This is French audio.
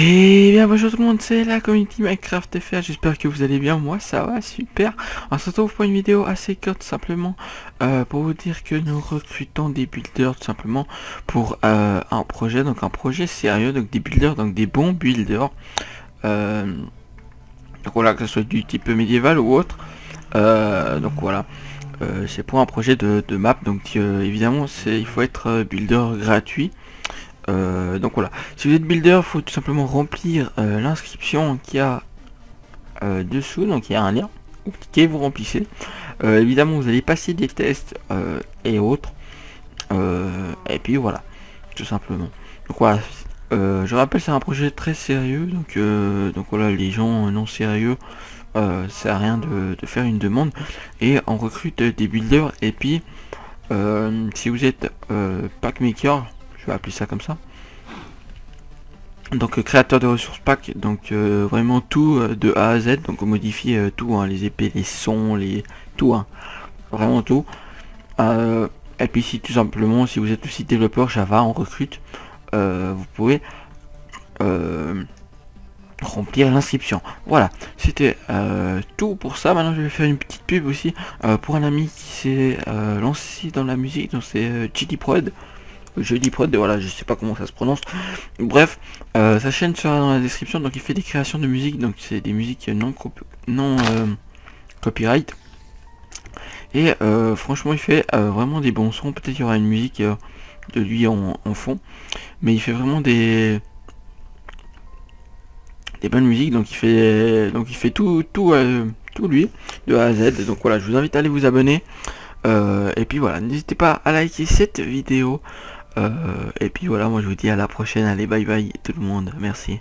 Et bien bonjour tout le monde, c'est la community Minecraft FR, j'espère que vous allez bien, moi ça va, super. On se retrouve pour une vidéo assez courte simplement, euh, pour vous dire que nous recrutons des builders tout simplement pour euh, un projet, donc un projet sérieux, donc des builders, donc des bons builders. Euh, donc voilà, que ce soit du type médiéval ou autre. donc voilà, c'est pour un projet de, de map, donc évidemment il faut être builder gratuit. Euh, donc voilà, si vous êtes builder, il faut tout simplement remplir euh, l'inscription qui a euh, dessous, donc il y a un lien, vous cliquez, vous remplissez. évidemment, vous allez passer des tests et autres. et puis voilà, tout simplement. Donc voilà, je rappelle, c'est un projet très sérieux, donc, donc voilà, les gens non sérieux, ça sert à rien de, de, faire une demande. Et on recrute des builders, et puis si vous êtes pack maker, appeler ça comme ça. Donc euh, créateur de ressources pack, donc euh, vraiment tout euh, de A à Z, donc on modifie tout, hein, les épées, les sons, les tout, hein. vraiment tout. et puis si tout simplement, si vous êtes aussi développeur Java, on recrute, vous pouvez remplir l'inscription. Voilà, c'était tout pour ça. Maintenant je vais faire une petite pub aussi pour un ami qui s'est lancé dans la musique, donc c'est Chili Prod jeudi prod, voilà, je sais pas comment ça se prononce. Bref, euh, sa chaîne sera dans la description, donc il fait des créations de musique, donc c'est des musiques non, non euh, copyright. Et euh, franchement, il fait vraiment des bons sons. Peut-être il y aura une musique de lui en, fond, mais il fait vraiment des des bonnes musiques. Donc il fait donc il fait tout tout tout lui de A à Z. Donc voilà, je vous invite à aller vous abonner. et puis voilà, n'hésitez pas à liker cette vidéo. Euh, et puis voilà, moi je vous dis à la prochaine. Allez, bye bye tout le monde. Merci.